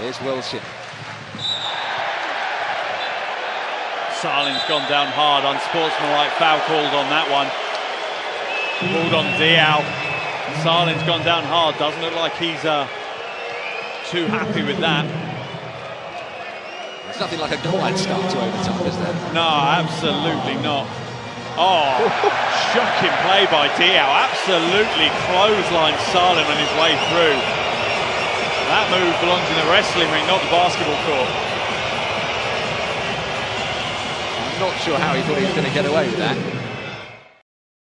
Here's Wilson. Salin's gone down hard, unsportsmanlike foul called on that one. Called on Diao. Salin's gone down hard, doesn't look like he's uh, too happy with that. There's nothing like a glide start to overtime, is there? No, absolutely not. Oh, shocking play by Diao. Absolutely clothesline Salin on his way through. That move belongs in the wrestling ring, not the basketball court. I'm not sure how he thought he was going to get away with that.